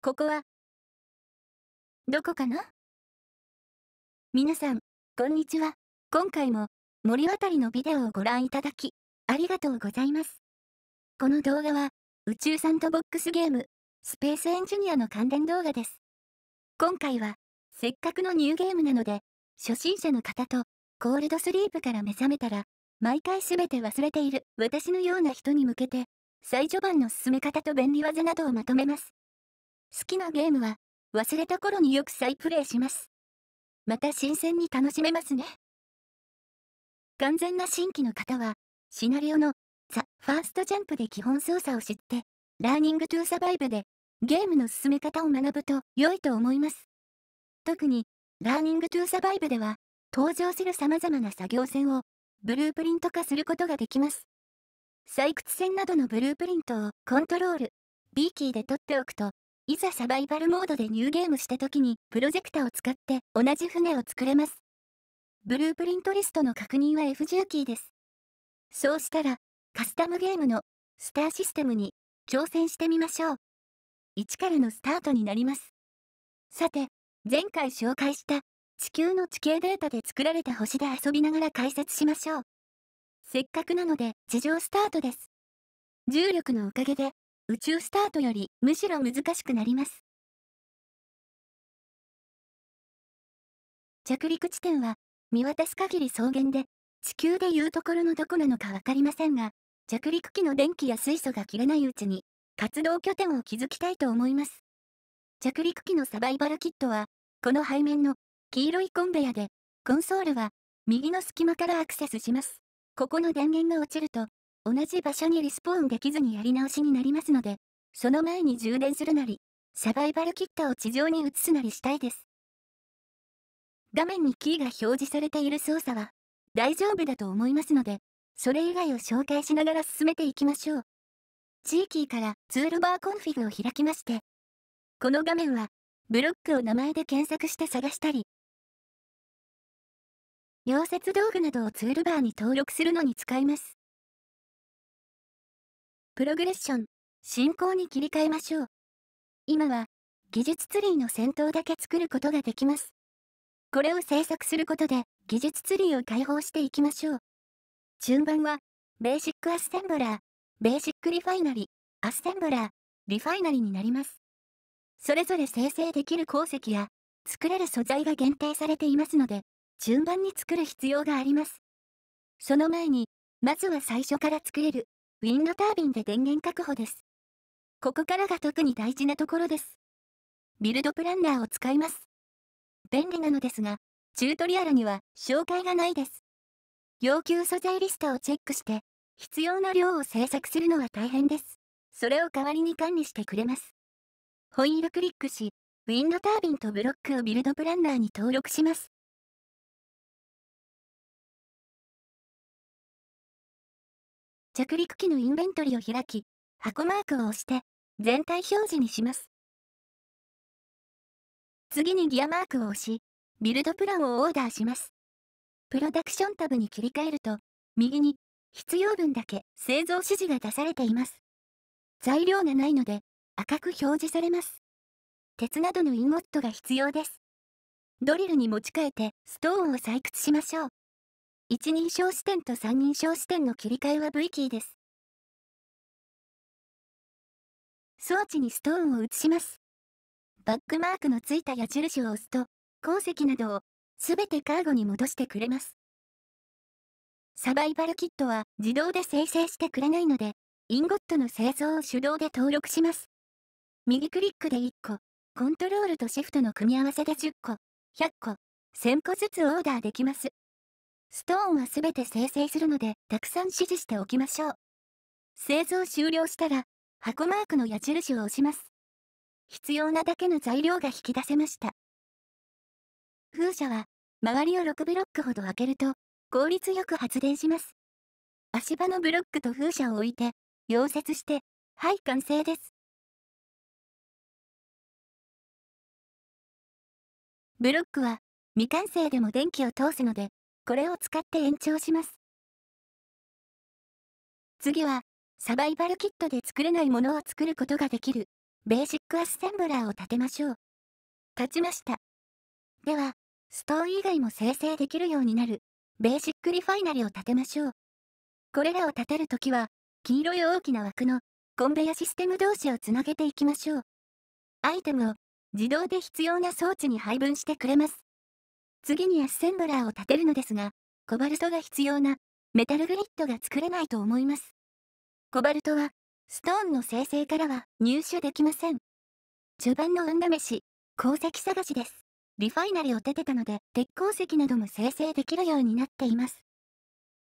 ここは、どこかな？皆さん、こんにちは。今回も、森渡りのビデオをご覧いただき、ありがとうございます。この動画は、宇宙サンドボックスゲーム、スペースエンジニアの関連動画です。今回は、せっかくのニューゲームなので、初心者の方と、コールドスリープから目覚めたら、毎回すべて忘れている私のような人に向けて、最序盤の進め方と便利技などをまとめます。好きなゲームは、忘れた頃によく再プレイします。また新鮮に楽しめますね。完全な新規の方は、シナリオのザ・ファーストジャンプで基本操作を知って、ラーニングトゥーサバイブでゲームの進め方を学ぶと良いと思います。特に、ラーニングトゥーサバイブでは、登場する様々な作業線をブループリント化することができます。採掘線などのブループリントをコントロール、B キーで取っておくと、いざサバイバルモードでニューゲームした時にプロジェクタを使って同じ船を作れます。ブループリントリストの確認は F10 キーです。そうしたら、カスタムゲームのスターシステムに挑戦してみましょう。1からのスタートになります。さて、前回紹介した地球の地形データで作られた星で遊びながら解説しましょう。せっかくなので地上スタートです。重力のおかげで宇宙スタートよりむしろ難しくなります。着陸地点は見渡す限り草原で地球でいうところのどこなのかわかりませんが、着陸機の電気や水素が切れないうちに活動拠点を築きたいと思います。着陸機のサバイバルキットは、この背面の黄色いコンベヤで、コンソールは右の隙間からアクセスします。ここの電源が落ちると、同じ場所にリスポーンできずにやり直しになりますので、その前に充電するなり、サバイバルキットを地上に移すなりしたいです。画面にキーが表示されている操作は大丈夫だと思いますので、それ以外を紹介しながら進めていきましょう。地域から Toolbar Configを開きまして、この画面はブロックを名前で検索して探したり、溶接道具などをツールバーに登録するのに使います。 Progression、進行に切り替えましょう。今は、技術ツリーの先頭だけ作ることができます。これを制作することで、技術ツリーを解放していきましょう。順番は、 Basic Assembler、Basic Refinery、Assembler、Refinery になります。それぞれ生成できる鉱石や、作れる素材が限定されていますので、順番に作る必要があります。その前に、まずは最初から作れる、 Wind Turbine で電源確保です。ここからが特に大事なところです。 Build Planner を使います。便利なのですが、チュートリアルには紹介がないです。要求素材リストをチェックして、必要な量を制作するのは大変です。それを代わりに管理してくれます。ホイールクリックし、ウィンドタービンとブロックをビルドプランナーに登録します。着陸機のインベントリを開き、箱マークを押して、全体表示にします。次にギアマークを押し、ビルドプランをオーダーします。プロダクションタブに切り替えると、右に必要分だけ製造指示が出されています。材料がないので赤く表示されます。鉄などのインゴットが必要です。ドリルに持ち替えてストーンを採掘しましょう。一人称視点と三人称視点の切り替えは V キーです。装置にストーンを移します。バックマークのついた矢印を押すと、鉱石などをすべてカーゴに戻してくれます。サバイバルキットは自動で生成してくれないので、インゴットの製造を手動で登録します。右クリックで1個、コントロールとシフトの組み合わせで10個、100個、1000個ずつオーダーできます。ストーンはすべて生成するので、たくさん指示しておきましょう。製造終了したら、箱マークの矢印を押します。必要なだけの材料が引き出せました。風車は、周りを6ブロックほど開けると、効率よく発電します。足場のブロックと風車を置いて、溶接して、はい、完成です。ブロックは、未完成でも電気を通すので、これを使って延長します。次は、サバイバルキットで作れないものを作ることができる、ベーシックアッセンブラーを立てましょう。立ちました。では、ストーン以外も生成できるようになる、ベーシックリファイナリを立てましょう。これらを立てるときは、黄色い大きな枠のコンベヤシステム同士をつなげていきましょう。アイテムを自動で必要な装置に配分してくれます。次にアッセンブラーを立てるのですが、コバルトが必要なメタルグリッドが作れないと思います。コバルトはストーンの生成からは入手できません。序盤の運試し、鉱石探しです。リファイナリを立てたので、鉄鉱石なども生成できるようになっています。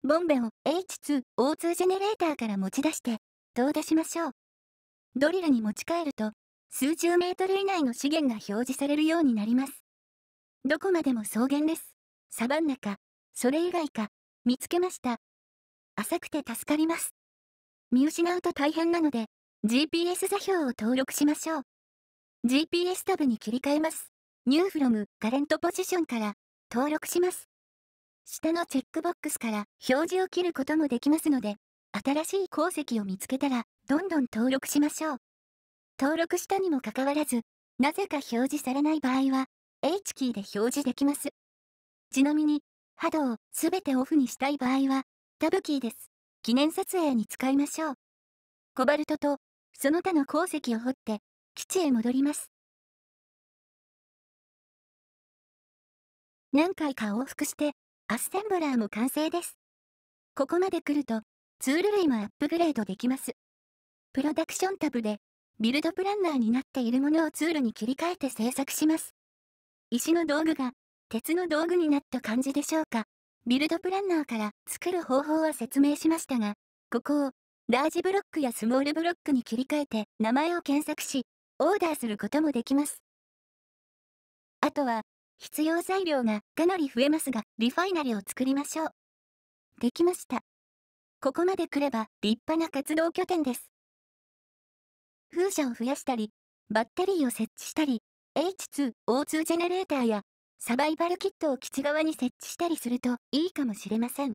ボンベを H2O2 ジェネレーターから持ち出して、投出しましょう。ドリルに持ち帰ると、数十メートル以内の資源が表示されるようになります。どこまでも草原です。サバンナか、それ以外か、見つけました。浅くて助かります。見失うと大変なので、GPS 座標を登録しましょう。GPS タブに切り替えます。New from Current Position から登録します。下のチェックボックスから表示を切ることもできますので、新しい鉱石を見つけたら、どんどん登録しましょう。登録したにもかかわらず、なぜか表示されない場合は、H キーで表示できます。ちなみに、波動をすべてオフにしたい場合は、タブキーです。記念撮影に使いましょう。コバルトとその他の鉱石を掘って基地へ戻ります。何回か往復してAssembler も完成です。ここまで来るとツール類もアップグレードできます。 Production タブで Build Planner になっているものをツールに切り替えて制作します。石の道具が鉄の道具になった感じでしょうか。 Build Planner から作る方法は説明しましたが、ここを Large Block や Small Block に切り替えて名前を検索し、オーダーすることもできます。あとは、必要材料がかなり増えますが、リファイナリを作りましょう。できました。ここまで来れば立派な活動拠点です。風車を増やしたり、バッテリーを設置したり、H2O2 ジェネレーターやサバイバルキットを基地側に設置したりするといいかもしれません。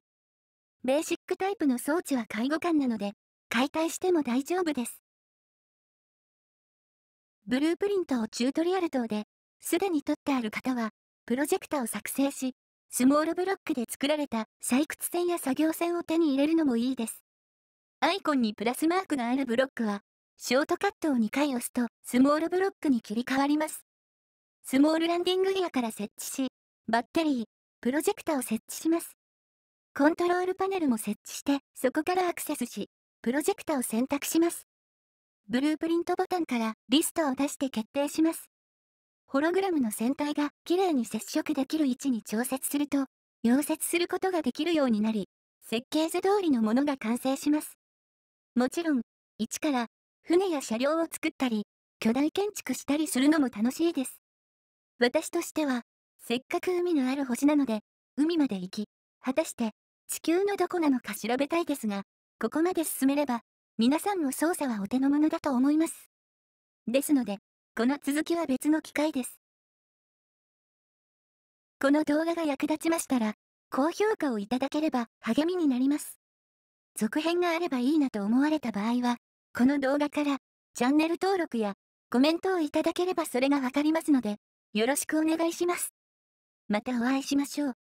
ベーシックタイプの装置は介護官なので、解体しても大丈夫です。ブループリントをチュートリアル等で、すでに取ってある方は、プロジェクターを作成し、スモールブロックで作られた採掘線や作業線を手に入れるのもいいです。アイコンにプラスマークがあるブロックは、ショートカットを2回押すとスモールブロックに切り替わります。スモールランディングギアから設置し、バッテリー、プロジェクタを設置します。コントロールパネルも設置して、そこからアクセスし、プロジェクタを選択します。ブループリントボタンからリストを出して決定します。ホログラムの船体がきれいに接触できる位置に調節すると、溶接することができるようになり、設計図通りのものが完成します。もちろん、一から船や車両を作ったり、巨大建築したりするのも楽しいです。私としては、せっかく海のある星なので、海まで行き、果たして地球のどこなのか調べたいですが、ここまで進めれば、皆さんも操作はお手の物だと思います。ですので、この続きは別の機会です。この動画が役立ちましたら、高評価をいただければ励みになります。続編があればいいなと思われた場合は、この動画からチャンネル登録やコメントをいただければそれがわかりますので、よろしくお願いします。またお会いしましょう。